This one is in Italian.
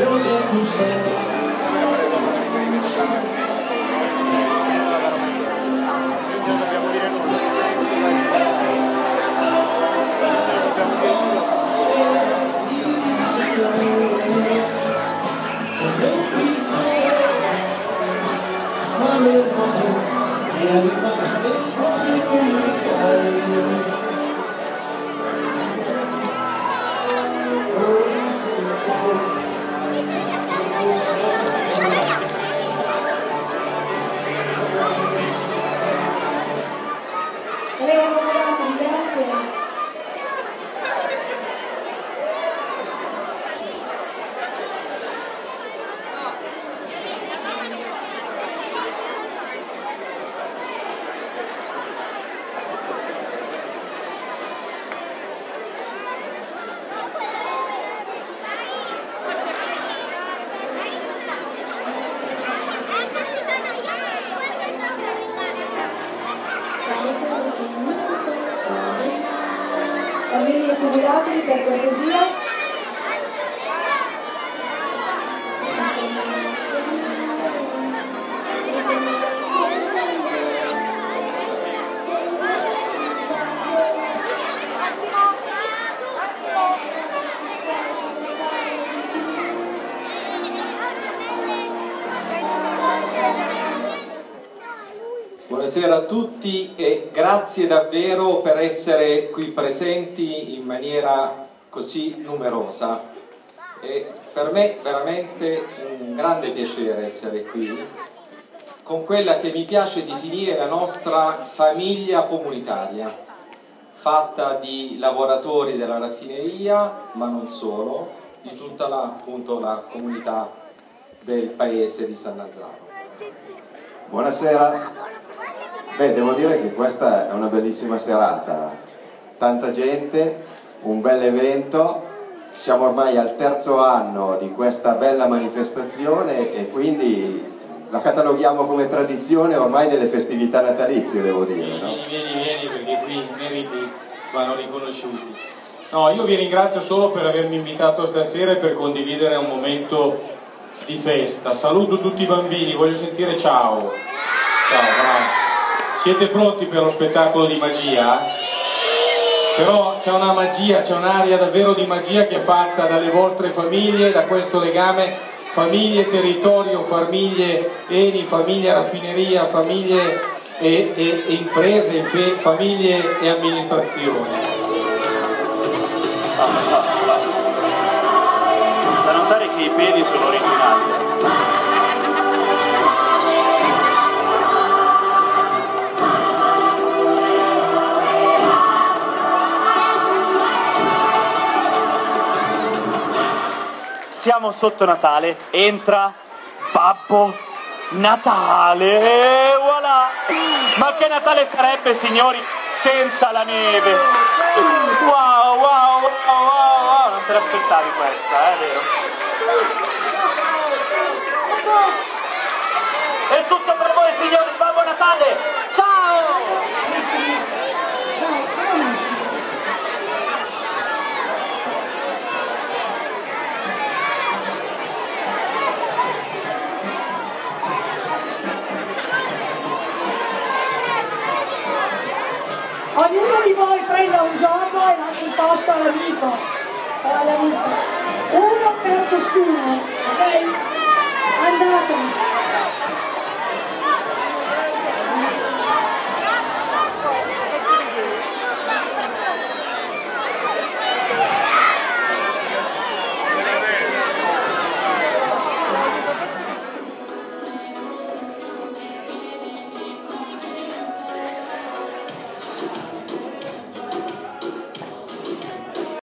Prego, Famiglie accomodabili per cortesia. Buonasera a tutti e grazie davvero per essere qui presenti in maniera così numerosa. E per me è veramente un grande piacere essere qui con quella che mi piace definire la nostra famiglia comunitaria, fatta di lavoratori della raffineria, ma non solo, di tutta la, appunto, la comunità del paese di San Lazzaro. Buonasera. Beh, devo dire che questa è una bellissima serata. Tanta gente, un bel evento. Siamo ormai al terzo anno di questa bella manifestazione e quindi la cataloghiamo come tradizione ormai delle festività natalizie, devo dire. No? Vieni, vieni, vieni perché qui i meriti vanno riconosciuti. No, io vi ringrazio solo per avermi invitato stasera e per condividere un momento di festa. Saluto tutti i bambini, voglio sentire ciao. Ciao, bravo. Siete pronti per lo spettacolo di magia? Però c'è una magia, c'è un'aria davvero di magia che è fatta dalle vostre famiglie, da questo legame famiglie, territorio, famiglie Eni, famiglia raffineria, famiglie e, e- e imprese, famiglie e amministrazioni. Siamo sotto Natale, entra Babbo Natale, voilà! Ma che Natale sarebbe, signori, senza la neve? Wow, wow, wow, wow, wow, non te l'aspettavi questa, eh, vero? È tutto per voi, signori, Babbo Natale! Ciao! Di voi prenda un gioco e lasci il posto all'amico o all'amica. Uno per ciascuno, ok? Andate.